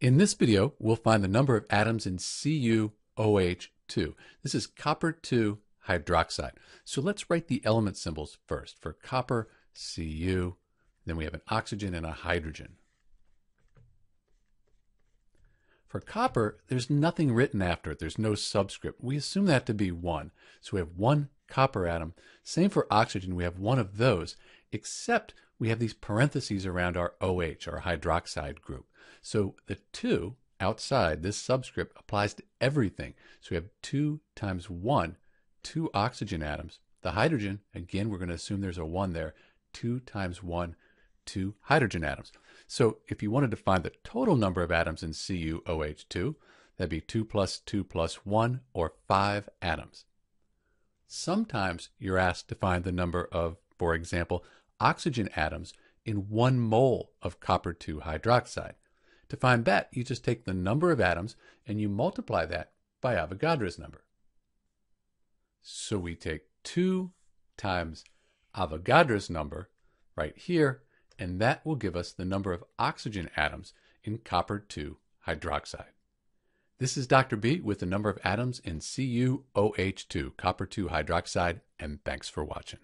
In this video, we'll find the number of atoms in CuOH2. This is copper 2 hydroxide. So let's write the element symbols first. For copper, Cu, then we have an oxygen and a hydrogen. For copper, there's nothing written after it. There's no subscript. We assume that to be 1. So we have one copper atom. Same for oxygen. We have one of those, except we have these parentheses around our OH, our hydroxide group. So the 2 outside, this subscript, applies to everything. So we have 2 times 1, 2 oxygen atoms. The hydrogen, again, we're going to assume there's a 1 there. 2 times 1, 2 hydrogen atoms. So if you wanted to find the total number of atoms in CuOH2, that'd be 2 plus 2 plus 1, or 5 atoms. Sometimes you're asked to find the number of, for example, oxygen atoms in one mole of copper 2 hydroxide. To find that, you just take the number of atoms and you multiply that by Avogadro's number. So we take 2 times Avogadro's number right here, and that will give us the number of oxygen atoms in copper 2 hydroxide. This is Dr. B with the number of atoms in CuOH2, copper 2 hydroxide, and thanks for watching.